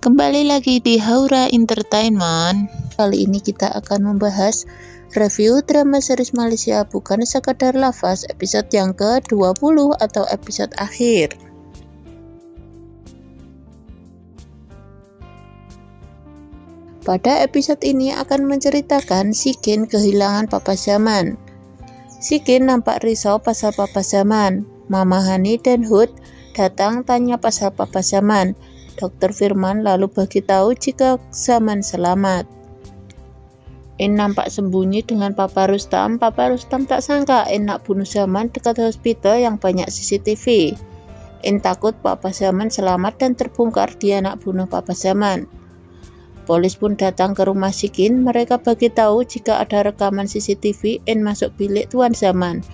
Kembali lagi di Haura Entertainment. Kali ini kita akan membahas review drama series Malaysia Bukan Sekadar Lafaz episode yang ke-20 atau episode akhir. Pada episode ini akan menceritakan Sikin kehilangan Papa Zaman. Sikin nampak risau pasal Papa Zaman. Mama Hani dan Hood datang tanya pasal Papa Zaman. Dokter Firman lalu bagi tahu jika Zaman selamat. In nampak sembunyi dengan Papa Rustam. Papa Rustam tak sangka In nak bunuh Zaman dekat hospital yang banyak CCTV. In takut Papa Zaman selamat dan terbongkar dia nak bunuh Papa Zaman. Polis pun datang ke rumah Sikin. Mereka bagi tahu jika ada rekaman CCTV N masuk bilik Tuan Zaman.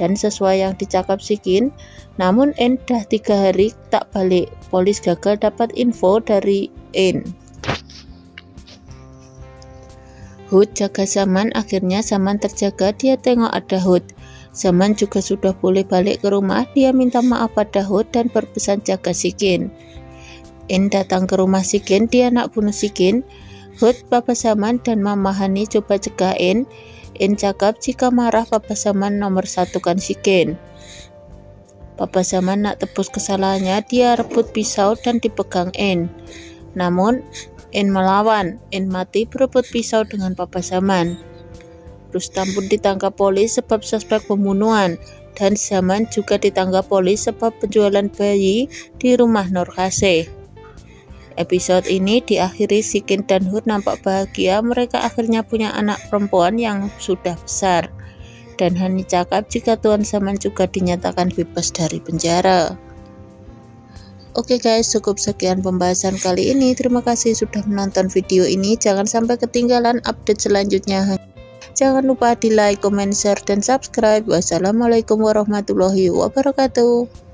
Dan sesuai yang dicakap Sikin, namun N dah tiga hari tak balik. Polis gagal dapat info dari N. Hood jaga Zaman, akhirnya Zaman terjaga, dia tengok ada Hood. Zaman juga sudah boleh balik ke rumah, dia minta maaf pada Hood dan berpesan jaga Sikin. In datang ke rumah Sikin, dia nak bunuh Sikin. Hud, Papa Saman, dan Mama Hani coba cegah In. In cakap jika marah Papa Saman nomor satukan Sikin. Papa Saman nak tebus kesalahannya, dia rebut pisau dan dipegang In. Namun, In melawan. In mati berebut pisau dengan Papa Saman. Rustam pun ditangkap polis sebab suspek pembunuhan dan Zaman juga ditangkap polis sebab penjualan bayi di rumah Nur. Episode ini diakhiri Sikin dan Hud nampak bahagia mereka akhirnya punya anak perempuan yang sudah besar. Dan Hani cakap jika Tuan Saman juga dinyatakan bebas dari penjara. Oke guys, cukup sekian pembahasan kali ini. Terima kasih sudah menonton video ini. Jangan sampai ketinggalan update selanjutnya. Jangan lupa di like, comment, share, dan subscribe. Wassalamualaikum warahmatullahi wabarakatuh.